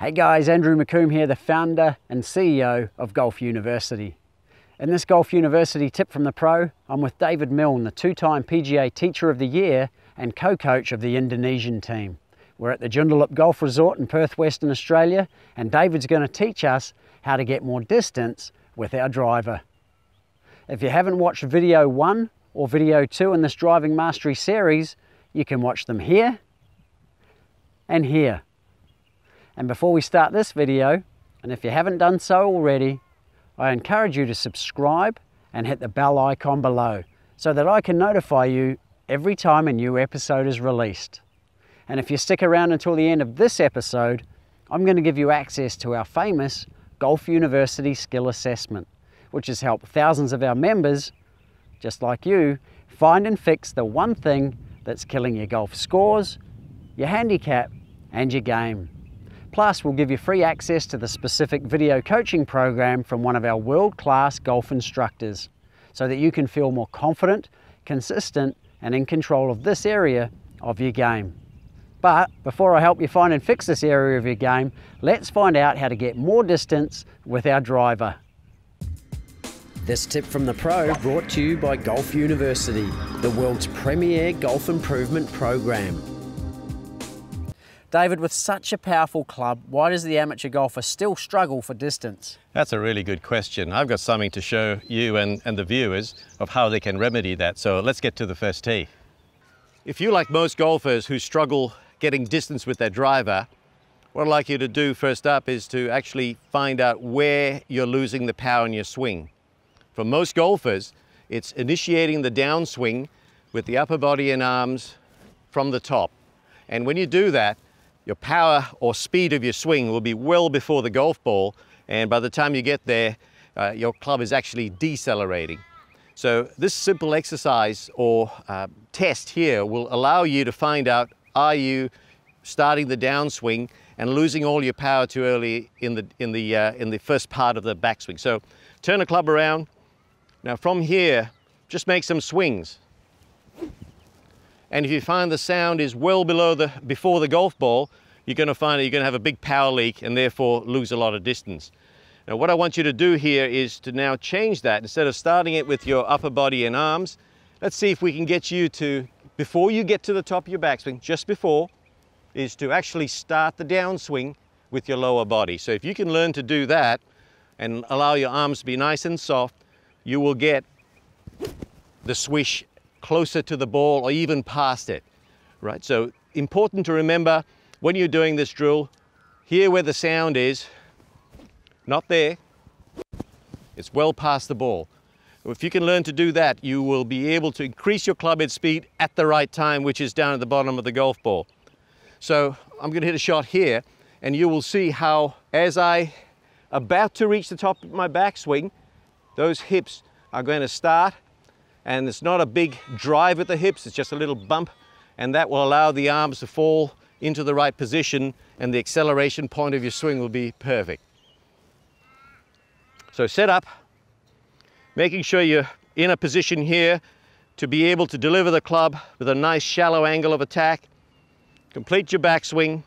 Hey guys, Andrew McComb here, the founder and CEO of Golf University. In this Golf University tip from the pro, I'm with David Milne, the two-time PGA Teacher of the Year and co-coach of the Indonesian team. We're at the Joondalup Golf Resort in Perth, Western Australia, and David's going to teach us how to get more distance with our driver. If you haven't watched video one or video two in this Driving Mastery series, you can watch them here and here. And before we start this video, and if you haven't done so already, I encourage you to subscribe and hit the bell icon below so that I can notify you every time a new episode is released. And if you stick around until the end of this episode, I'm going to give you access to our famous Golf University Skill Assessment, which has helped thousands of our members, just like you, find and fix the one thing that's killing your golf scores, your handicap, and your game. Plus, we'll give you free access to the specific video coaching program from one of our world-class golf instructors so that you can feel more confident, consistent, and in control of this area of your game. But before I help you find and fix this area of your game, let's find out how to get more distance with our driver. This tip from the pro brought to you by Golf University, the world's premier golf improvement program. David, with such a powerful club, why does the amateur golfer still struggle for distance? That's a really good question. I've got something to show you and, and the viewers of how they can remedy that. So let's get to the first tee. If you, like most golfers who struggle getting distance with their driver, what I'd like you to do first up is to actually find out where you're losing the power in your swing. For most golfers, it's initiating the downswing with the upper body and arms from the top. And when you do that, your power or speed of your swing will be well before the golf ball and by the time you get there uh, your club is actually decelerating. So this simple exercise or uh, test here will allow you to find out are you starting the downswing and losing all your power too early in the, in the, uh, in the first part of the backswing. So turn the club around. Now from here, just make some swings. And if you find the sound is well below the, before the golf ball, you're gonna find that you're gonna have a big power leak and therefore lose a lot of distance. Now what I want you to do here is to now change that. Instead of starting it with your upper body and arms, let's see if we can get you to, before you get to the top of your backswing, just before, is to actually start the downswing with your lower body. So if you can learn to do that and allow your arms to be nice and soft, you will get the swish closer to the ball or even past it, right? So important to remember when you're doing this drill, here where the sound is, not there, it's well past the ball. If you can learn to do that, you will be able to increase your club head speed at the right time, which is down at the bottom of the golf ball. So I'm going to hit a shot here, and you will see how as I about to reach the top of my backswing, those hips are going to start and it's not a big drive at the hips, it's just a little bump. And that will allow the arms to fall into the right position and the acceleration point of your swing will be perfect. So set up, making sure you're in a position here to be able to deliver the club with a nice shallow angle of attack, complete your backswing,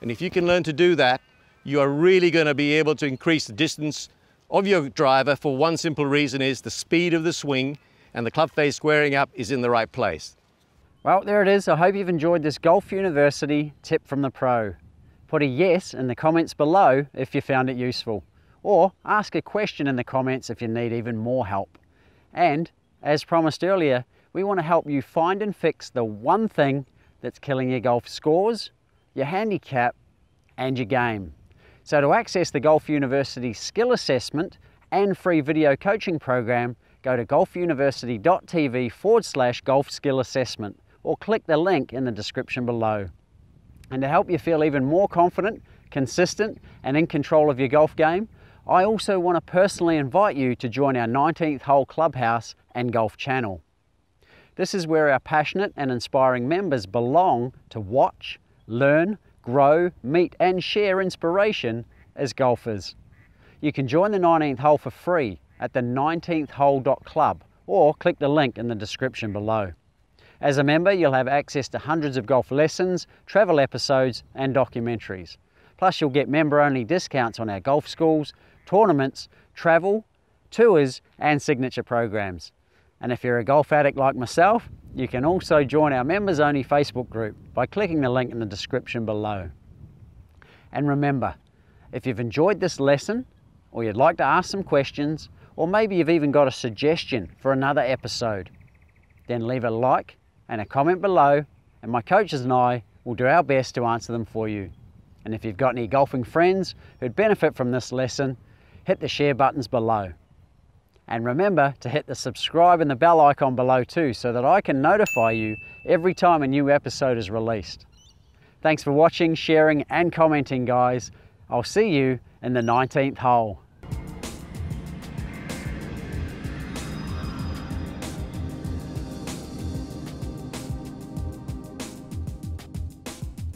and if you can learn to do that, you are really going to be able to increase the distance of your driver for one simple reason is the speed of the swing and the club face squaring up is in the right place. Well, there it is. I hope you've enjoyed this Golf University tip from the pro. Put a yes in the comments below if you found it useful. Or ask a question in the comments if you need even more help. And, as promised earlier, we want to help you find and fix the one thing that's killing your golf scores, your handicap, and your game. So to access the Golf University Skill Assessment and free video coaching program, go to golfuniversity.tv forward slash golf skill assessment or click the link in the description below. And to help you feel even more confident, consistent and in control of your golf game, I also want to personally invite you to join our 19th hole clubhouse and golf channel. This is where our passionate and inspiring members belong to watch, learn, grow, meet and share inspiration as golfers. You can join the 19th hole for free at the 19thhole.club or click the link in the description below. As a member, you'll have access to hundreds of golf lessons, travel episodes, and documentaries. Plus, you'll get member only discounts on our golf schools, tournaments, travel, tours, and signature programs. And if you're a golf addict like myself, you can also join our members only Facebook group by clicking the link in the description below. And remember, if you've enjoyed this lesson, or you'd like to ask some questions, or maybe you've even got a suggestion for another episode, then leave a like and a comment below, and my coaches and I will do our best to answer them for you. And if you've got any golfing friends who'd benefit from this lesson, hit the share buttons below. And remember to hit the subscribe and the bell icon below too so that I can notify you every time a new episode is released. Thanks for watching, sharing and commenting guys. I'll see you in the 19th hole.